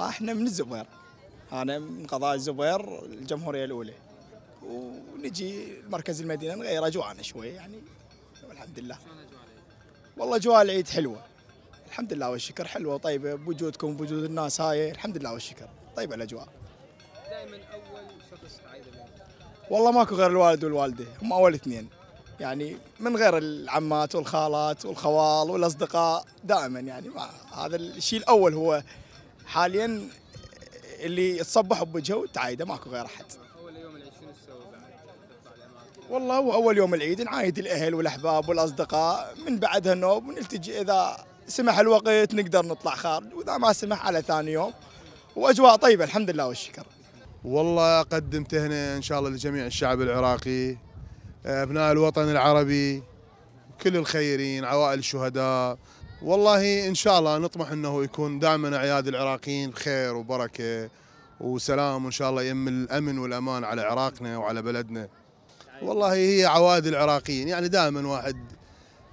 آه إحنا من الزبير. أنا من قضاء الزبير الجمهورية الأولى. ونجي مركز المدينة نغير أجواءنا شوي يعني. والحمد لله. والله أجواء العيد حلوة. الحمد لله والشكر. حلوة وطيبة. بوجودكم بوجود الناس هاي. الحمد لله والشكر. طيبة الأجواء. دائما أول شخص تعيد له والله ماكو غير الوالد والوالدة. هم أول اثنين. يعني من غير العمات والخالات والخوال والأصدقاء دائما يعني ما هذا الشيء الأول هو حاليا اللي تصبحوا بوجهه وتعايده ماكو غير أحد. اول يوم العيد شنو تسوي بعد؟ والله هو أول يوم العيد نعايد الأهل والأحباب والأصدقاء. من بعدها النوم ونلتجي إذا سمح الوقت نقدر نطلع خارج وإذا ما سمح على ثاني يوم. وأجواء طيبة الحمد لله والشكر. والله أقدم تهنئة إن شاء الله لجميع الشعب العراقي أبناء الوطن العربي كل الخيرين عوائل الشهداء والله إن شاء الله نطمح أنه يكون دائما أعياد العراقيين بخير وبركة وسلام وإن شاء الله يم الأمن والأمان على عراقنا وعلى بلدنا. والله هي عوائد العراقيين يعني دائما واحد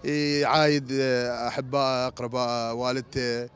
يعايد أحباء أقرباء والدته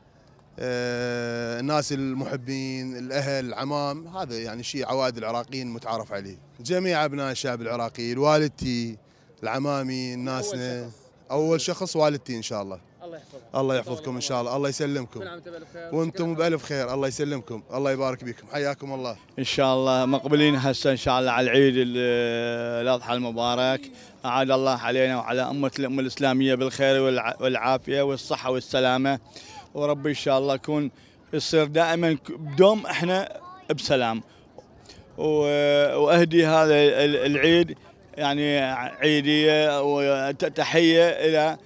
آه، الناس المحبين الأهل العمام هذا يعني شيء عوائد العراقيين متعارف عليه. جميع أبناء الشعب العراقي والدتي العمامي ناسنا. أول شخص والدتي إن شاء الله. الله يحفظها الله يحفظكم إن شاء الله. الله يسلمكم. كل عام وأنتم بألف خير. وأنتم بألف خير. الله يسلمكم. الله يبارك بكم. حياكم الله. إن شاء الله مقبلين هسه إن شاء الله على العيد ال- الأضحى المبارك. أعاد الله علينا وعلى أمة الأمة الإسلامية بالخير والع- والعافية والصحة والسلامة. وربي إن شاء الله يكون يصير دائما بدوم إحنا بسلام. وأهدي هذا ال- العيد يعني عيدية وتحية إلى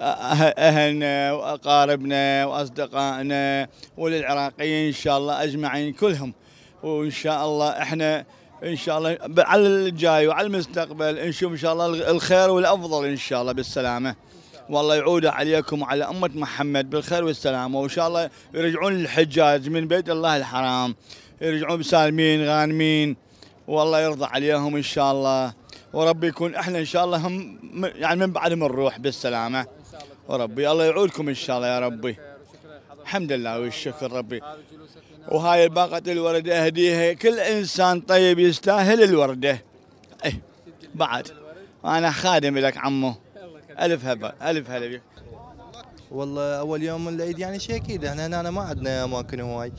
أهلنا وأقاربنا وأصدقائنا وللعراقيين إن شاء الله أجمعين كلهم. وإن شاء الله إحنا إن شاء الله على الجاي وعلى المستقبل نشوف إن شاء الله الخير والأفضل إن شاء الله بالسلامة. والله يعود عليكم وعلى أمة محمد بالخير والسلامة. وإن شاء الله يرجعون الحجاج من بيت الله الحرام. يرجعون بسالمين غانمين. والله يرضى عليهم إن شاء الله. وربي يكون إحنا إن شاء الله هم يعني من بعدهم نروح بالسلامة. وربي الله يعودكم إن شاء الله يا ربي. الحمد لله والشكر ربي. وهاي باقة الوردة أهديها كل إنسان طيب يستاهل الوردة إيه بعد. أنا خادم لك عمو. ألف هبة ألف هلا بك والله أول يوم من العيد يعني شيء أكيد. إحنا هنا ما عندنا أماكن هواي.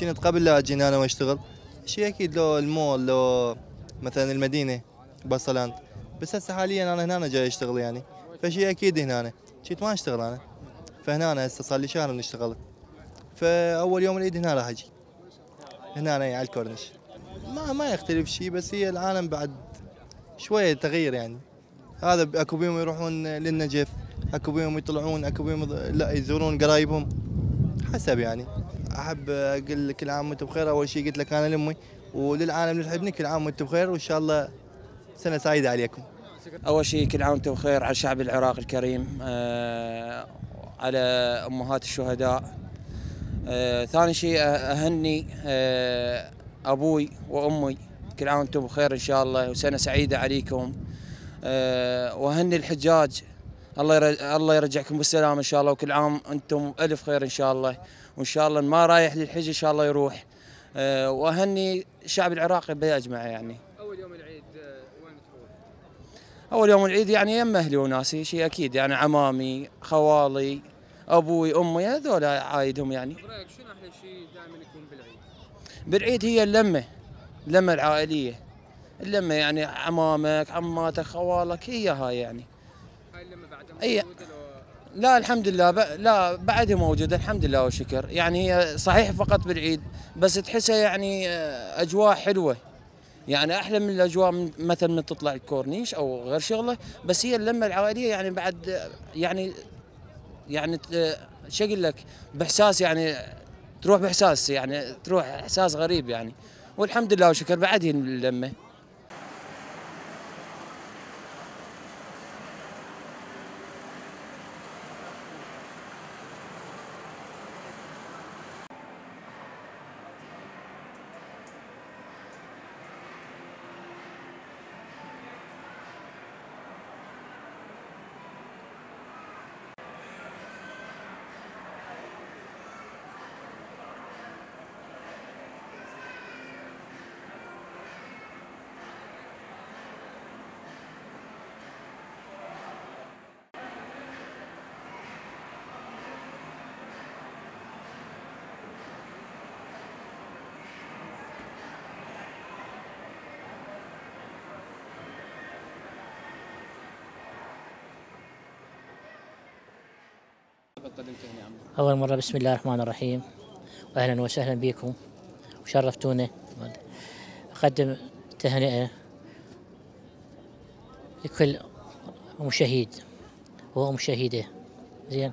كنت قبل لا أجي هنا وأشتغل. شيء أكيد لو المول لو مثلا المدينة برسلاند بس هسه حاليا أنا هنا جاي أشتغل يعني. فشيء أكيد هنا كنت ما أشتغل أنا. فهنا هسه صار لي شهر من اشتغل فأول يوم العيد هنا راح أجي. هنا على الكورنيش. ما ما يختلف شيء بس هي العالم بعد شوية تغير يعني. هذا أكو بيهم يروحون للنجف أكو بيهم يطلعون أكو بيهم لا يزورون قرايبهم. حسب يعني. أحب أقول لك كل عام وأنتم بخير. أول شيء قلت لك أنا لأمي وللعالم اللي تحبني كل عام وأنتم بخير وإن شاء الله سنة سعيدة عليكم. أول شيء كل عام وأنتم بخير على الشعب العراقي الكريم آه، على أمهات الشهداء. آه، ثاني شيء أهني آه، أبوي وأمي. كل عام وأنتم بخير إن شاء الله وسنة سعيدة عليكم. آه، وأهني الحجاج. الله الله يرجعكم بالسلامة إن شاء الله وكل عام أنتم ألف خير إن شاء الله. وإن شاء الله ما رايح للحج إن شاء الله يروح. آه، وأهني الشعب العراقي باجمعه يعني اول يوم العيد آه، وين تروح؟ أول يوم العيد يعني يم أهلي وناسي شيء أكيد يعني عمامي خوالي أبوي أمي هذول عايدهم يعني. برأيك شنو أحلى شيء دائما يكون بالعيد؟ بالعيد هي اللمة اللمة العائلية. اللمة يعني عمامك عماتك خوالك هي هاي يعني. هاي اللمة بعدها موجودة لو لا الحمد لله ب... لا بعدها موجودة الحمد لله والشكر يعني هي صحيح فقط بالعيد بس تحسها يعني آه، أجواء حلوة. يعني أحلى من الأجواء مثلا من تطلع الكورنيش أو غير شغلة بس هي اللمة العائلية يعني بعد آه، يعني يعني شو أقول لك؟ بإحساس يعني تروح بإحساس يعني تروح إحساس غريب يعني. والحمد لله والشكر بعد هي اللمة. أول مرة بسم الله الرحمن الرحيم. وأهلا وسهلا بكم. وشرفتونا. أقدم تهنئة لكل أم شهيد وأم شهيدة. زين.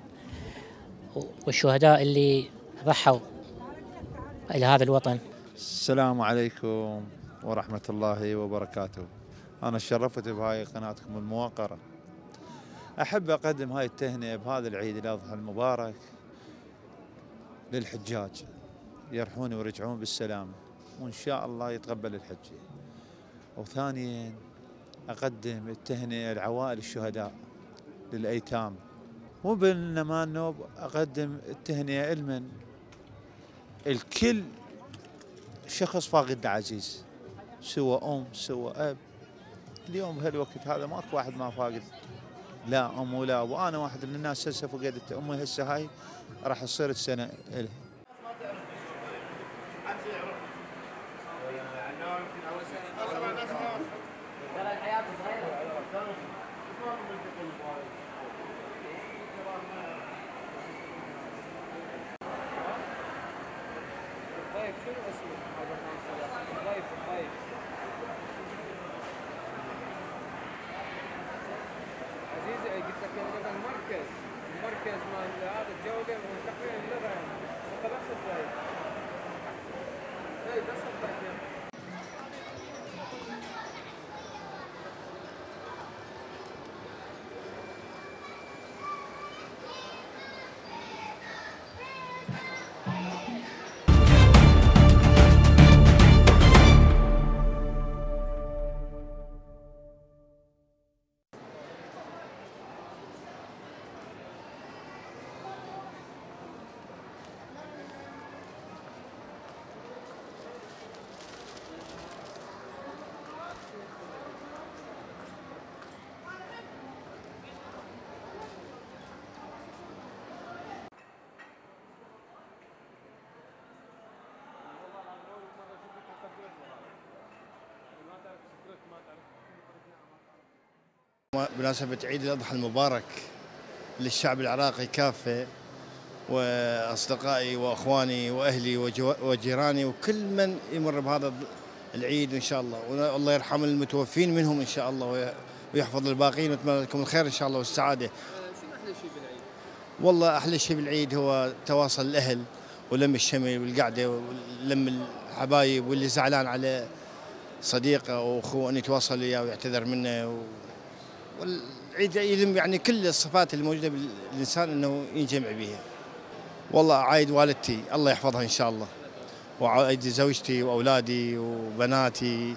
والشهداء اللي ضحوا إلى هذا الوطن. السلام عليكم ورحمة الله وبركاته. أنا شرفت بهاي قناتكم الموقرة. أحب أقدم هاي التهنئة بهذا العيد الأضحى المبارك للحجاج. يرحون ويرجعون بالسلامة وإن شاء الله يتقبل الحج. وثانيا أقدم التهنئة لعوائل الشهداء للأيتام. مو بإنما النوب أقدم التهنئة لمن؟ الكل شخص فاقد عزيز سوى أم سوى أب. اليوم بهالوقت هذا ماكو واحد ما فاقد. لا ام ولا ابو أنا واحد من الناس هسه فقدت أمي هسه هاي راح تصير السنة إلها الضيف شنو هذا الضيف الضيف قلت لك هذا المركز. المركز مال هذا الجولة اللغة انت بس الضيف اي بس الضيف بمناسبة عيد الأضحى المبارك للشعب العراقي كافة وأصدقائي وأخواني وأهلي وجيراني وكل من يمر بهذا العيد إن شاء الله والله يرحم المتوفين منهم إن شاء الله وي- ويحفظ الباقين وأتمنى لكم الخير إن شاء الله والسعادة شنو أحلى شيء بالعيد؟ والله أحلى شيء بالعيد هو تواصل الأهل ولم الشمل والقعدة ولم الحبايب واللي زعلان على صديقه أو أخوه أن يتواصل وياه ويعتذر منه و... والعيد يلم يعني كل الصفات الموجودة بالإنسان أنه ينجمع بها. والله عايد والدتي الله يحفظها إن شاء الله. وعايد زوجتي وأولادي وبناتي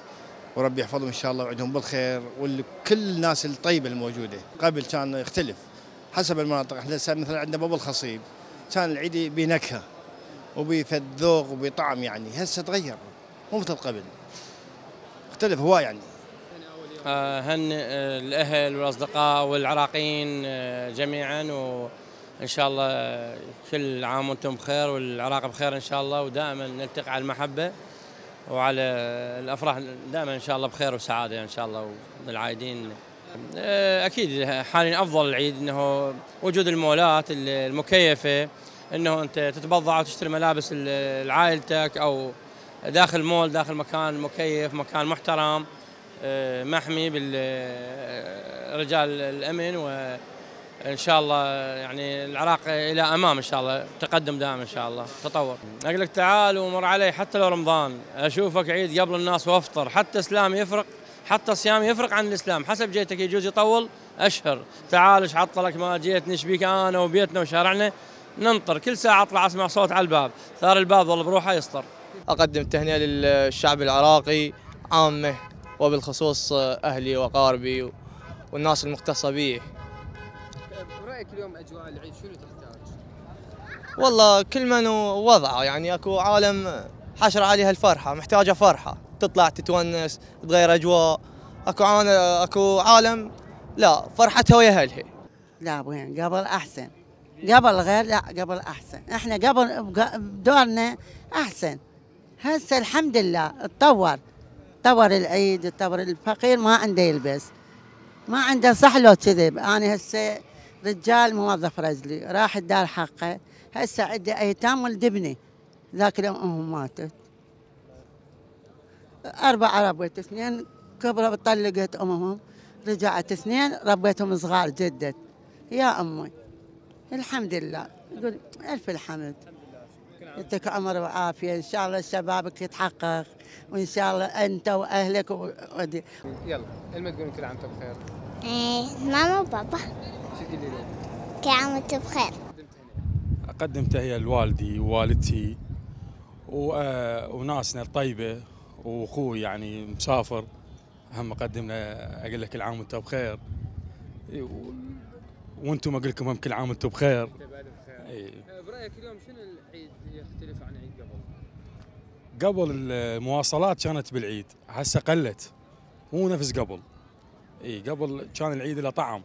وربي يحفظهم إن شاء الله ويعيدهم بالخير وكل الناس الطيبة الموجودة. قبل كان يختلف. حسب المناطق. إحنا مثلا عندنا باب الخصيب. كان العيد بنكهه وبفد ذوق وبطعم يعني. هسه تغير. مو مثل قبل. اختلف هواي يعني. هن الأهل والأصدقاء والعراقيين آه، جميعا وإن شاء الله آه، كل عام وأنتم بخير والعراق بخير إن شاء الله ودائما نلتقي على المحبة وعلى الأفراح دائما إن شاء الله بخير وسعادة إن شاء الله والعايدين آه، أكيد حاليا أفضل العيد إنه وجود المولات المكيفة إنه أنت تتبضع وتشتري ملابس لعائلتك أو داخل مول داخل مكان مكيف مكان محترم. آه، محمي بالرجال الأمن وإن شاء الله يعني العراق إلى أمام إن شاء الله تقدم دائما إن شاء الله تطور. أقول لك تعال ومر علي حتى لو رمضان أشوفك عيد قبل الناس وأفطر حتى إسلام يفرق حتى الصيام يفرق عن الإسلام حسب جيتك يجوز يطول أشهر. تعال إيش عطلك ما جيت نشبيك أنا وبيتنا وشارعنا؟ ننطر كل ساعة أطلع أسمع صوت على الباب. ثار الباب والله بروحه يسطر. أقدم تهنئة للشعب العراقي عامة وبالخصوص أهلي وأقاربي والناس المختصة بي. برأيك اليوم أجواء العيد شنو تحتاج؟ والله كل من وضعه يعني أكو عالم حشر عليها الفرحة محتاجة فرحة. تطلع تتونس تغير أجواء. أكو عالم أكو عالم لا فرحتها ويا أهلها. لا وين قبل أحسن. قبل غير لا قبل أحسن. إحنا قبل بدورنا أحسن. هسه الحمد لله اتطور طور العيد اتطور الفقير ما عنده يلبس. ما عنده صح لو كذب أنا هسه رجال موظف رجلي. راح الدار حقه. هسه عندي أيتام ولد ابني ذاك اليوم امهم ماتت أربعة ربيت اثنين. كبروا طلقت أمهم. رجعت اثنين. ربيتهم صغار جدت يا أمي. الحمد لله. يقول ألف الحمد. يعطيك عمر وعافية. إن شاء الله شبابك يتحقق وإن شاء الله أنت وأهلك و... ودي. يلا لما تقولون كل عام وأنتم بخير؟ إيه ماما وبابا. شو تقولي لهم؟ كل عام وأنتم بخير. أقدم تهيئة لوالدي ووالدتي آه، وناسنا الطيبة وأخوي يعني مسافر. هم أقدم له أقول لك كل عام وأنت بخير. إي، و- وأنتم أقول لكم هم كل عام وأنتم بخير. انت بعد بخير. إي. آه، برأيك اليوم شنو يختلف عن عيد قبل؟ قبل المواصلات كانت بالعيد هسه قلت مو نفس قبل. إي قبل كان العيد له طعم.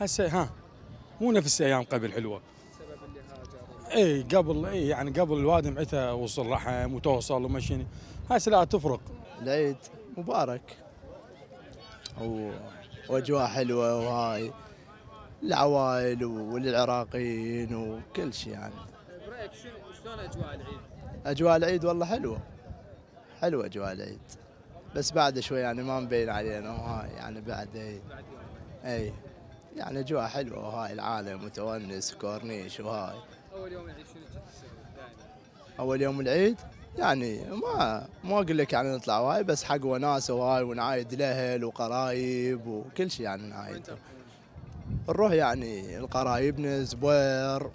هسه ها مو نفس أيام قبل حلوة. إي قبل إي يعني قبل الوادم متى وصل رحم وتوصل ومشيني هسه لا تفرق. العيد مبارك. و- وأجواء حلوة وهاي. العوائل وللعراقيين وكل شيء يعني. شلون أجواء العيد؟ أجواء العيد والله حلوة. حلوة أجواء العيد. بس بعد شوي يعني ما مبين علينا وهاي يعني بعد إي. إي. يعني أجواء حلوة وهاي العالم متونس كورنيش وهاي. أول يوم العيد شنو؟ أول يوم العيد؟ يعني ما ما أقول لك يعني نطلع واي بس حق وناسه وهاي ونعايد الاهل وقرايب وكل شيء يعني نعايد؟ نروح يعني القرايبنا زبير